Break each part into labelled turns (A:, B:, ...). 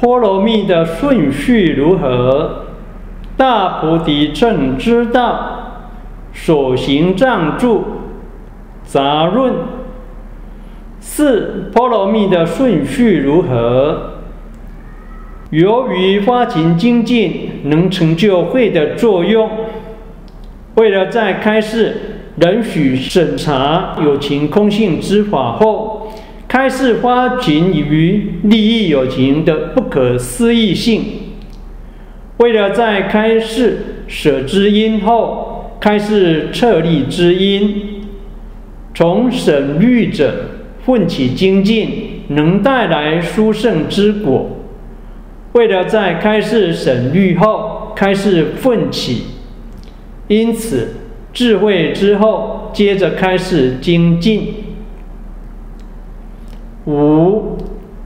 A: 波罗蜜的顺序如何？大菩提正知道，所行藏住杂论。四波罗蜜的顺序如何？由于发勤精进能成就慧的作用，为了在开示仍许审查有情空性之法后。开示发情于利益友情的不可思议性。为了在开示舍之因后，开示策立之因，从省虑者奋起精进，能带来殊胜之果。为了在开示省虑后，开示奋起，因此智慧之后，接着开始精进。五，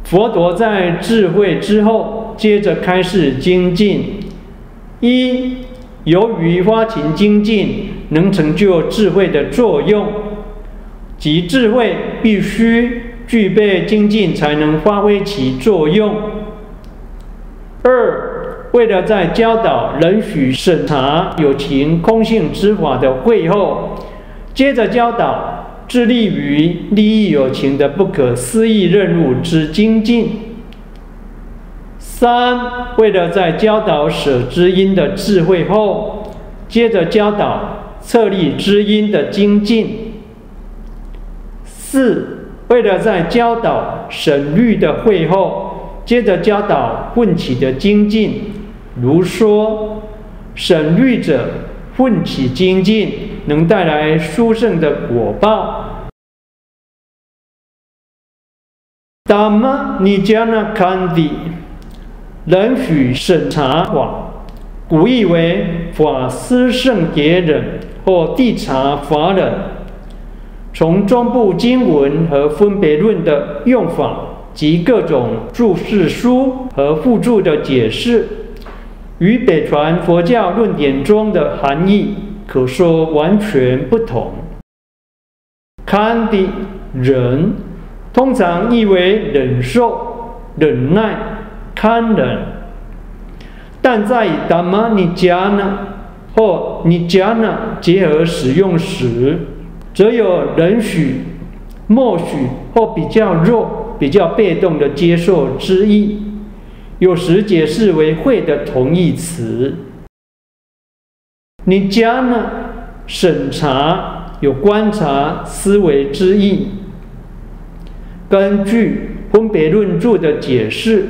A: 佛陀在智慧之后，接着开始精进。一，由于发勤精进能成就智慧的作用，即智慧必须具备精进才能发挥其作用。二，为了在教导人许审查有情空性之法的会后，接着教导。致力于利益有情的不可思议任务之精进。三，为了在教导舍之音的智慧后，接着教导策立之音的精进。四，为了在教导省虑的会后，接着教导混起的精进。如说，省虑者奋起精进，能带来殊胜的果报。达摩尼迦那堪地，人许审查法，古意为法师圣别人或地察法人。从中部经文和分别论的用法及各种注释书和附注的解释，与北传佛教论点中的含义可说完全不同。堪地人。通常意为忍受、忍耐、堪忍，但在达玛尼迦呢或尼迦呢结合使用时，则有忍许、默许或比较弱、比较被动的接受之意，有时解释为会的同义词。尼迦呢，审查有观察、思维之意。根据分别论著的解释，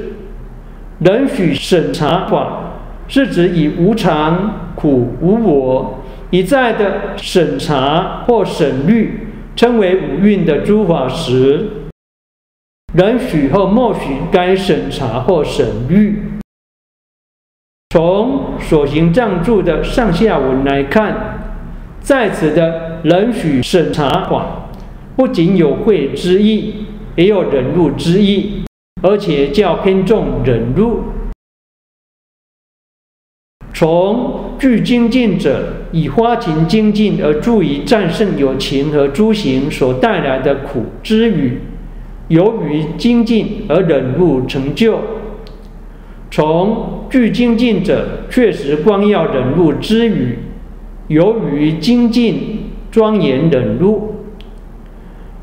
A: 人许审查法是指以无常、苦、无我一再的审查或审虑，称为五蕴的诸法时，人许或默许该审查或审虑。从所行藏著的上下文来看，在此的人许审查法不仅有会之意。也有忍辱之意，而且较偏重忍辱。从具精进者以花情精进而助于战胜有情和诸行所带来的苦之余，由于精进而忍辱成就。从具精进者确实光耀忍辱之余，由于精进庄严忍辱。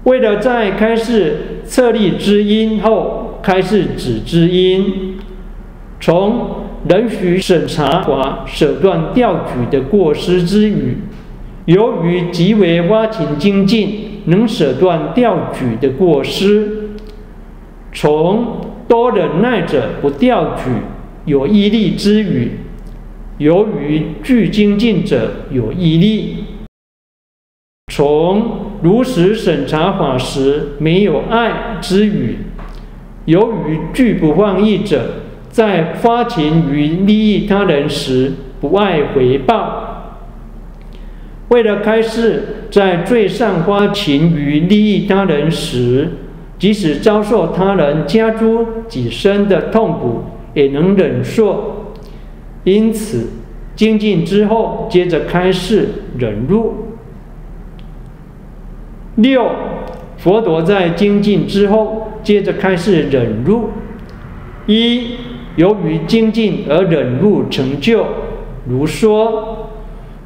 A: 为了在开示策立知音后，开示止知音，从仍许审查法手段调举的过失之余，由于极为挖勤精进，能舍断调举的过失，从多忍耐者不调举有毅力之余，由于具精进者有毅力，从。如实审查法时，没有爱之语；由于拒不放逸者，在发情于利益他人时不爱回报。为了开示，在最上发情于利益他人时，即使遭受他人加诸己身的痛苦，也能忍受。因此，精进之后，接着开始忍辱。六，佛陀在精进之后，接着开始忍辱。一，由于精进而忍辱成就，如说，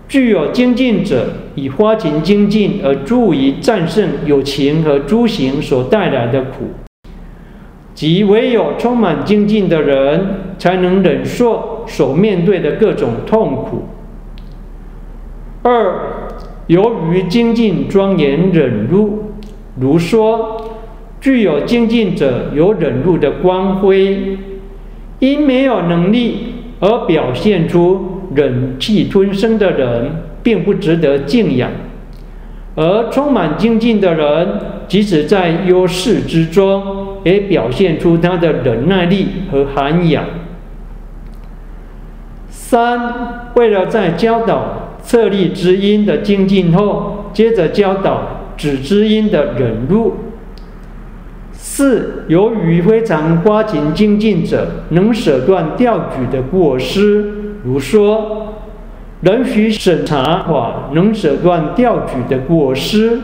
A: 具有精进者以花情精进而助于战胜有情和诸行所带来的苦，即唯有充满精进的人，才能忍受所面对的各种痛苦。二。由于精进庄严忍辱，如说，具有精进者有忍辱的光辉，因没有能力而表现出忍气吞声的人，并不值得敬仰；而充满精进的人，即使在优势之中，也表现出他的忍耐力和涵养。三，为了在教导。策立之音的精进后，接着教导止之音的忍辱。四，由于非常花钱精进者能舍断调举的过失，如说，仍需审查法能舍断调举的过失。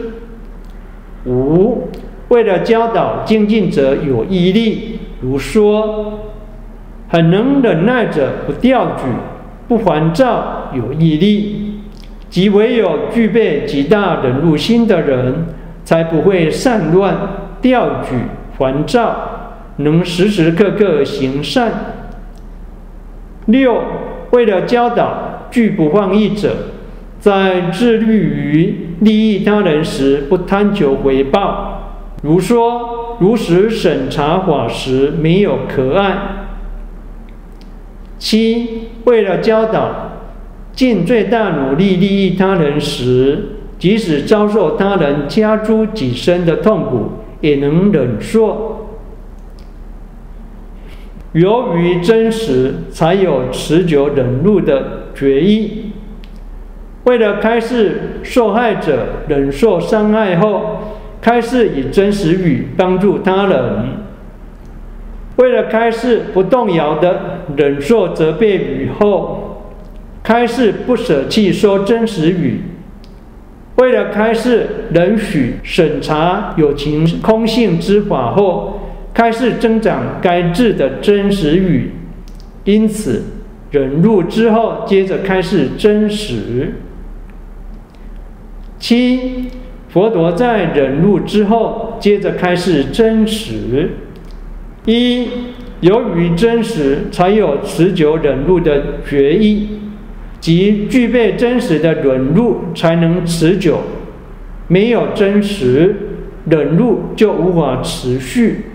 A: 五，为了教导精进者有毅力，如说，很能忍耐者不调举、不还照有毅力。即唯有具备极大忍辱心的人，才不会善乱调举还照，能时时刻刻行善。六，为了教导拒不放逸者，在致力于利益他人时不贪求回报，如说如实审查法时没有可爱。七，为了教导。尽最大努力利益他人时，即使遭受他人加诸己身的痛苦，也能忍受。由于真实，才有持久忍辱的决议。为了开示受害者忍受伤害后，开示以真实语帮助他人。为了开示不动摇的忍受责备语后。开示不舍弃说真实语，为了开示允许审查有情空性之法后，开始增长该智的真实语。因此，忍辱之后，接着开始真实。七，佛陀在忍辱之后，接着开始真实。一，由于真实，才有持久忍辱的决议。即具备真实的忍辱，才能持久；没有真实忍辱，就无法持续。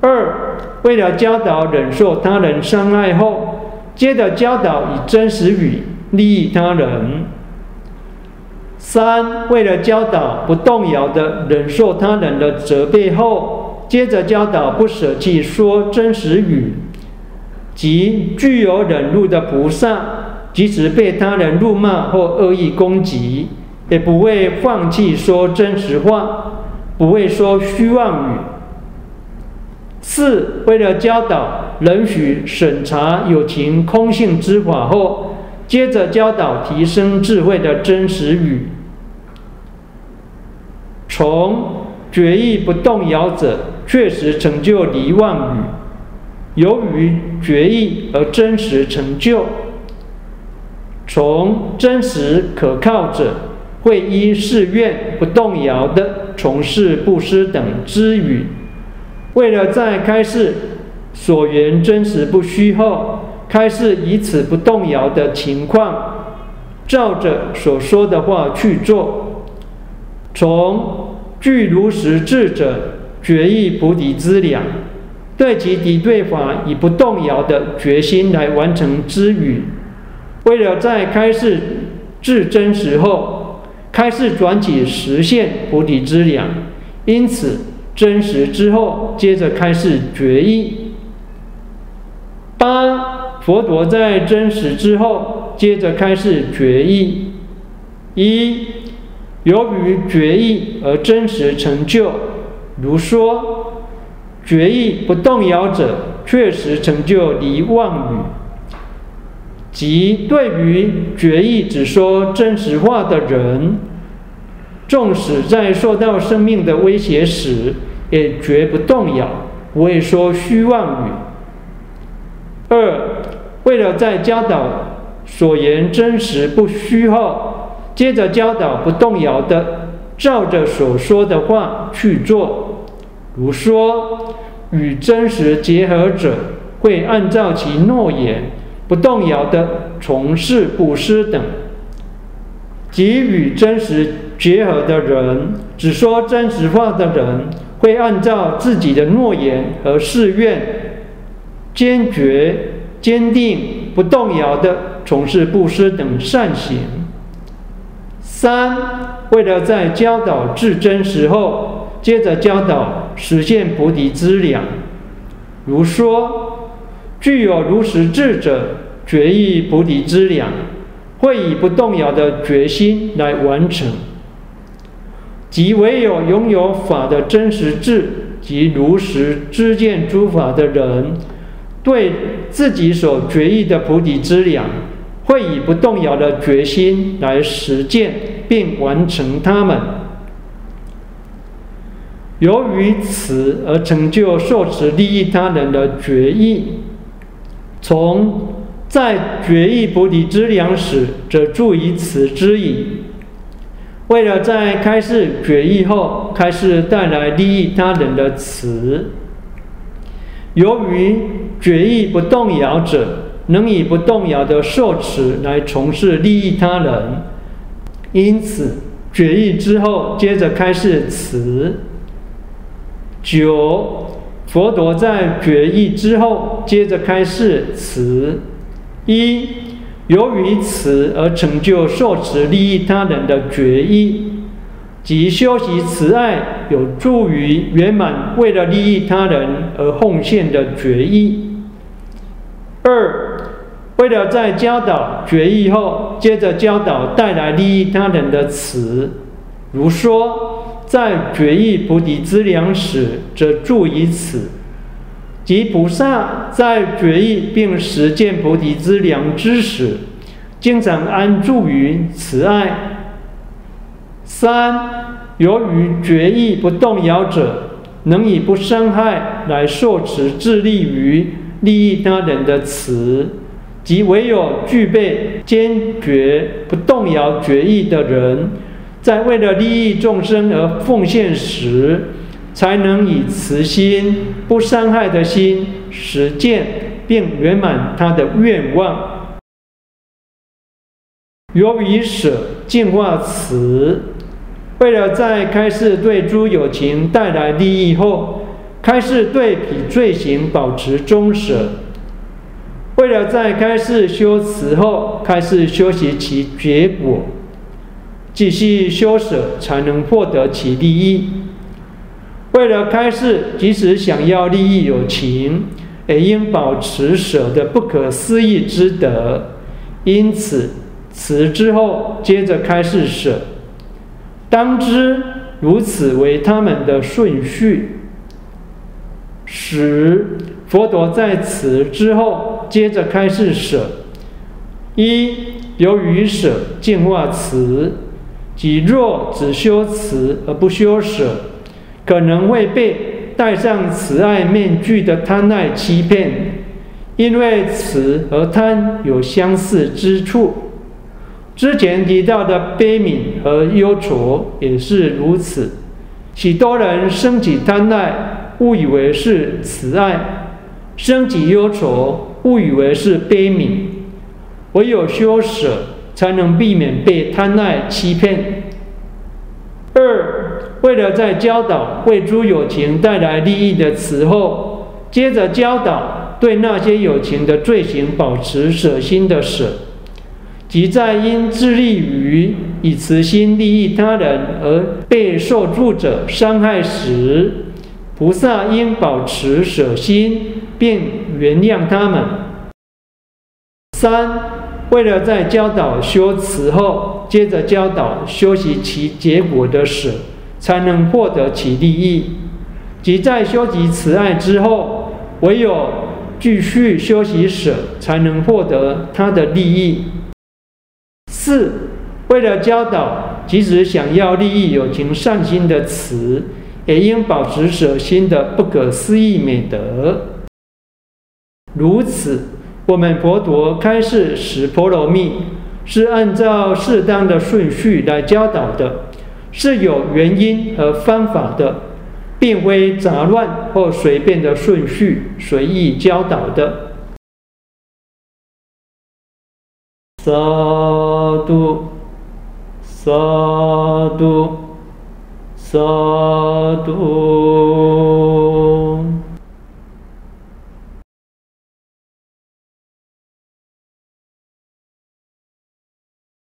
A: 二，为了教导忍受他人伤害后，接着教导以真实语利益他人。三，为了教导不动摇的忍受他人的责备后，接着教导不舍弃说真实语。即具有忍辱的菩萨，即使被他人辱骂或恶意攻击，也不会放弃说真实话，不会说虚妄语。四，为了教导允许审查有情空性之法后，接着教导提升智慧的真实语，从决意不动摇者，确实成就离妄语。由于决议而真实成就，从真实可靠者会依誓愿不动摇的从事布施等之语，为了在开示所缘真实不虚后，开示以此不动摇的情况，照着所说的话去做，从具如实智者决议菩提资两。对其敌对法以不动摇的决心来完成之语，为了在开示至真实后，开示转起实现菩提之两，因此真实之后接着开始决议。八佛陀在真实之后，接着开始决议：一，由于决议而真实成就，如说决议不动摇者，确实成就离妄语；即对于决议只说真实话的人，纵使在受到生命的威胁时，也绝不动摇，不会说虚妄语。二，为了在教导所言真实不虚后，接着教导不动摇的，照着所说的话去做。如说与真实结合者，会按照其诺言不动摇的从事布施等；即与真实结合的人，只说真实话的人，会按照自己的诺言和誓愿，坚决。坚定不动摇的从事布施等善行。三，为了在教导至真时候，接着教导实现菩提之量，如说，具有如实智者，决意菩提之量，会以不动摇的决心来完成。即唯有拥有法的真实智及如实知见诸法的人。对自己所决议的菩提之量，会以不动摇的决心来实践并完成它们。由于此而成就受持利益他人的决议。从在决议菩提之量时，则注于此之意。为了在开示决议后，开示带来利益他人的词。由于决议不动摇者，能以不动摇的受持来从事利益他人，因此决议之后，接着开示词。九，佛陀在决议之后，接着开示词。一，由于此而成就受持利益他人的决意。即修习慈爱，有助于圆满为了利益他人而奉献的决议。二，为了在教导决议后，接着教导带来利益他人的词，如说在决议菩提之粮时，则注于此；即菩萨在决议并实践菩提之良知时，经常安住于慈爱。三，由于决意不动摇者，能以不伤害来受持致力于利益他人的词，即唯有具备坚决不动摇决意的人，在为了利益众生而奉献时，才能以慈心、不伤害的心实践并圆满他的愿望。由于舍净化慈。为了在开示对诸有情带来利益后，开示对彼罪行保持忠舍；为了在开示修辞后，开示修习其结果，继续修舍才能获得其利益。为了开示，即使想要利益有情，也应保持舍的不可思议之德。因此，辞之后接着开示舍。当知如此为他们的顺序。十佛陀在此之后，接着开示舍。一由于舍净化慈，即若只修慈而不修舍，可能会被戴上慈爱面具的贪爱欺骗，因为慈和贪有相似之处。之前提到的悲悯和忧愁也是如此，许多人升起贪爱，误以为是慈爱；升起忧愁，误以为是悲悯。唯有修舍，才能避免被贪爱欺骗。为了在教导为诸有情带来利益的时候，接着教导对那些有情的罪行保持舍心的舍。即在因致力于以慈心利益他人而被受助者伤害时，菩萨应保持舍心，并原谅他们。三，为了在教导修辞后，接着教导修习其结果的舍，才能获得其利益；即在修习慈爱之后，唯有继续修习舍，才能获得他的利益。四，为了教导，即使想要利益有情善心的慈，也应保持舍心的不可思议美德。如此。我们佛陀开示十波罗蜜，是按照适当的顺序来教导的，是有原因和方法的，并非杂乱或随便的顺序随意教导的。萨度，萨度，萨度。